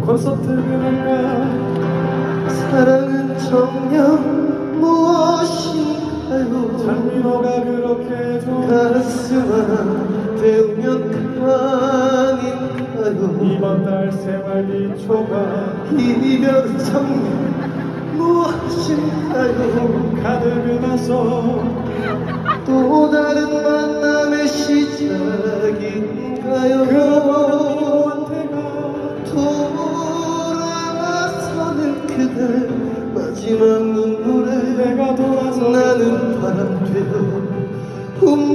콘서트가 사랑은 정녕 무엇인가요? 장민호가 그렇게 가슴만 태우면 그만인가요? 이번 달 생활비 초과 이별 정녕 무엇인가요? 카드를 나서 또 다른 만남의 시작인가요 돌아서는 그대 마지막 눈물에 내가 돌아서 나는 바람 되어 웁니다.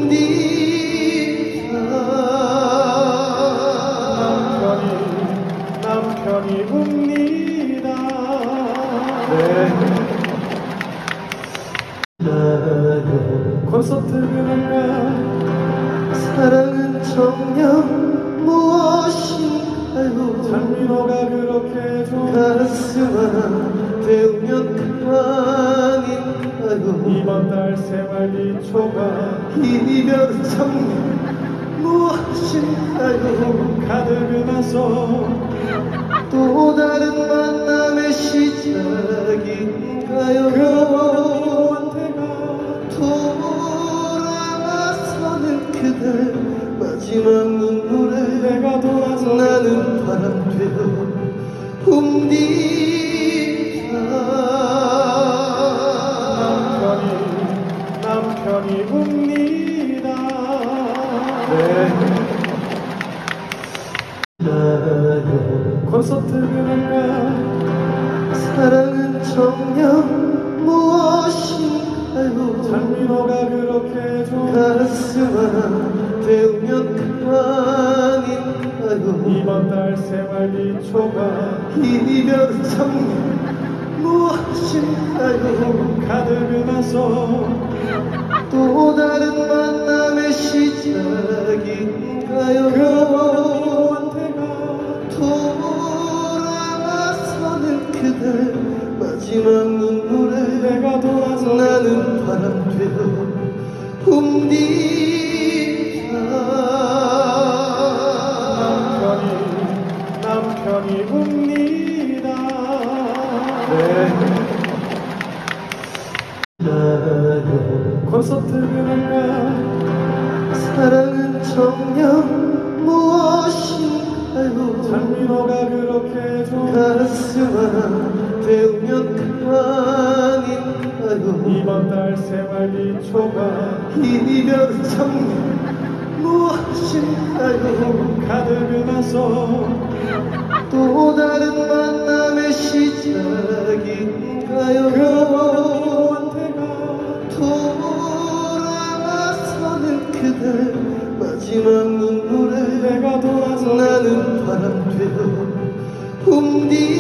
남편이 남편이 웁니다. 나도 콘서트가 사랑은 정녕 무엇인가요 장민호가 그렇게 좋아 가슴만 태우면 그만인가요 이번 달 생활비 초과 이별 정녕 무엇인가요 카드를 나서 또 다른 만남의 시작인가요? 그한 남편이 웁니다. 나도 콘서트가 사랑은 정녕 무엇인가요? 장민호가 그렇게 좋아 가슴만 태우면 그만인가요? 이번 달 생활비 초과 이별 정녕 무엇인가요? 카드를 나서 또 다른 만남의 시작인가요? 그한테가 돌아서는 그대 마지막 눈물에 내가 돌아서 나는 바람 되어 웁니다. 남편이 웁니다. 나 태우면 그만인가요. 이번 달 생활비 초과 이별 정녕 무엇인가요? 나서 또 다른 만남의 시작인가요? 그한테가 돌아서는 그대 마지막 눈물에 내가 돌아서 나는 바람 되어 웁니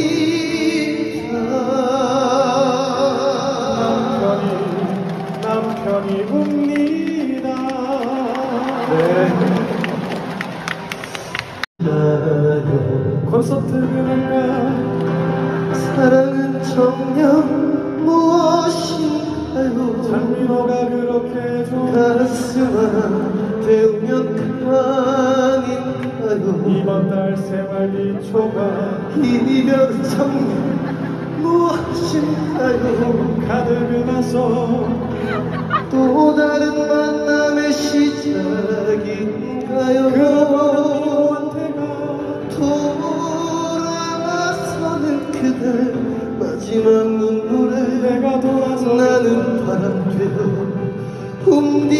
사랑은 정녕 무엇인가요? 장민호가 그렇게 가슴만 태우면 그만인가요? 이번 달 생활비 초과 이별 정녕 무엇인가요? 카드를 나서 또 다른 만남의 시작인가요? 그한테가 돌아서는 그대 마지막 눈물에 내가 돌아서 나는 바람 되어 웁니다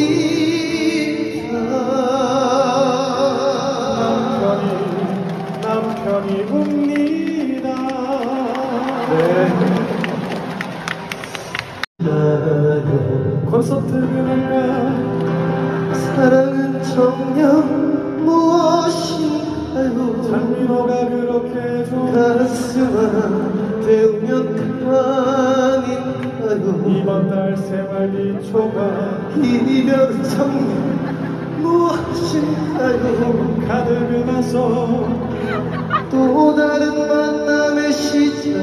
남편이 웁니다 나도 콘서트가 사랑은 정녕 무엇 인가요 장민호가 그렇게 좋아 가슴만 태우면 그만인가요 이번 달 생활비 초과 이별 정녕 무엇인가요 카드를 나서 또 다른 만남의 시작인가요?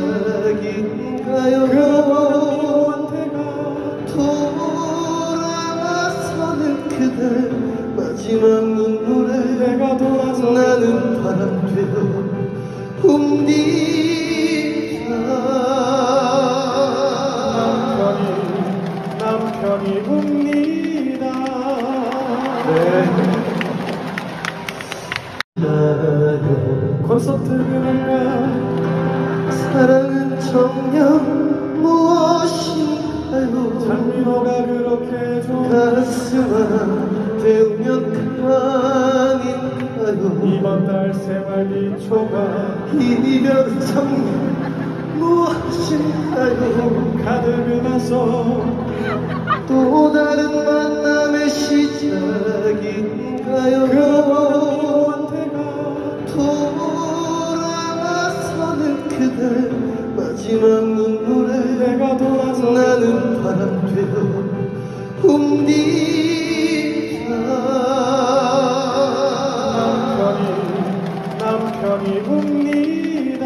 그한테가 돌아서는 그대 마지막 눈물에 내가 돌아서 나는 바람 되어 웁니다. 남편이 웁니다. 네. 콘서트 그런가 사랑은 정녕 무엇인가요 장민호가 그렇게 좋아 가슴 태우면 생활비 초과 이별 정녕 무엇인가요? 가득을 마서 또 다른 만남의 시작인가요 편이 남편이 웁니다.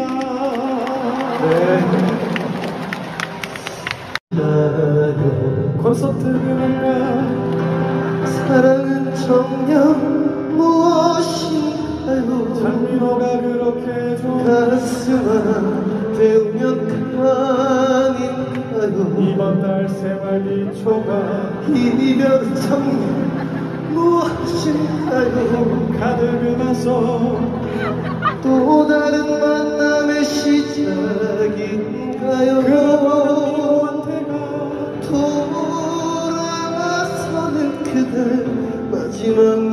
나요 콘서트 그런가 사랑은 정녕 무엇인가요 장민호가 그렇게 좋아 가슴 태우면 그만인가요 이번 달 생활비 초과 이별 정녕 무엇인가요 가득을 마서 또 다른 만남의 시작인가요? 그한테가 돌아서는 그대 마지막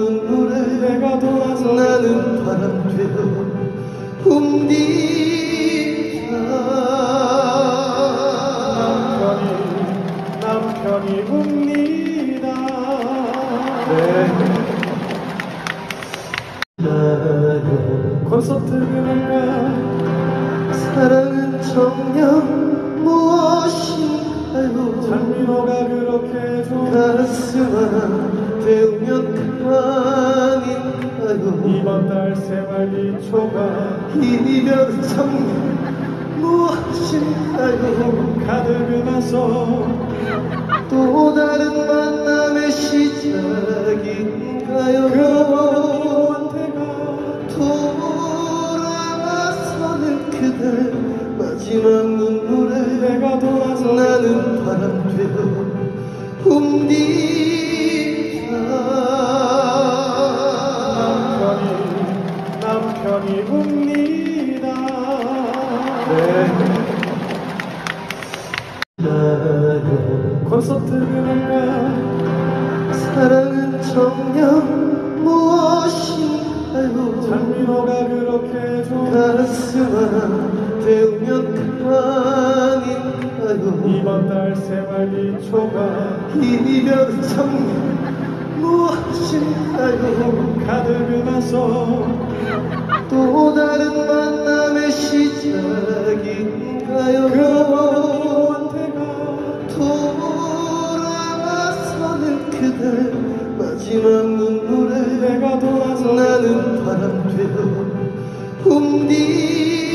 가 그렇게 좋아 가슴 태우면 그만인가요 이번 달 생활비 초과 이별 정녕 무엇인가요? 가득을 마서 또 다른 만남의 시작인가요? 돌아서는 그대 마지막 남편이 웁니다. 콘서트 사랑은 정녕 무엇인가요? 장민호가 그렇게 좋아 가슴 태우면 그만 인가요 이번 달 생활비 초과 이별 정녕 무엇인가요 마서 또 다른 만남의 시작인가요? 그한테가 돌아서는 그대 마지막 눈물에 내가 돌아서 나는 바람 되어 웁니다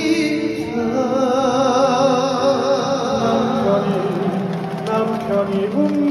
amigo